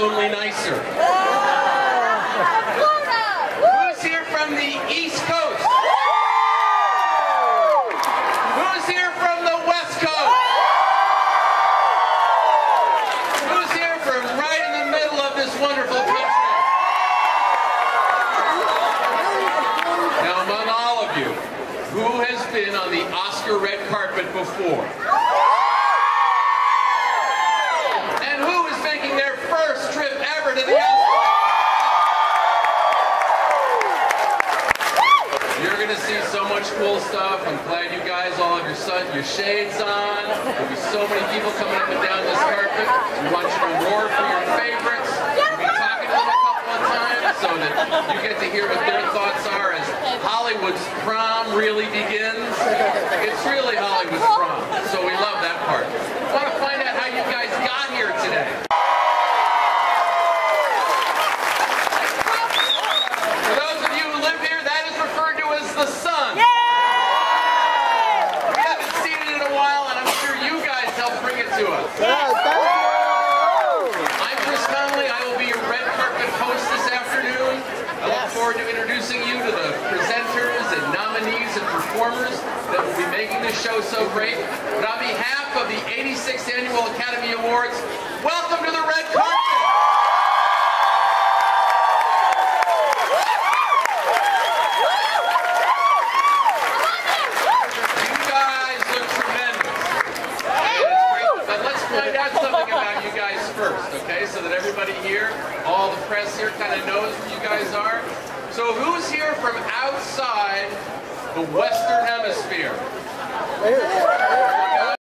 only nicer. Florida! Who's here from the East Coast? Who's here from the West Coast? Who's here from right in the middle of this wonderful country? Now, among all of you, who has been on the Oscar red carpet before? First trip ever to the Oscar? You're gonna see so much cool stuff. I'm glad you guys all have your sun, your shades on. There'll be so many people coming up and down this carpet. We want you to roar for your favorites. We'll be talking to them a couple of times so that you get to hear what their thoughts are as Hollywood's prom really begins. It's really Hollywood's prom, so we love that part. I want to find out how you guys got here today. For those of you who live here, that is referred to as the sun. We haven't seen it in a while, and I'm sure you guys helped bring it to us. I'm Chris Connelly. I will be your red carpet host this afternoon. I look forward to introducing you to the presenters and nominees and performers that will be making this show so great. But on behalf of the 86th Annual Academy Awards, welcome to the red carpet. You guys look tremendous. Okay, that's great. But let's find out something about you guys first, okay? So that everybody here, all the press here kind of knows who you guys are. So who's here from outside the Western Hemisphere?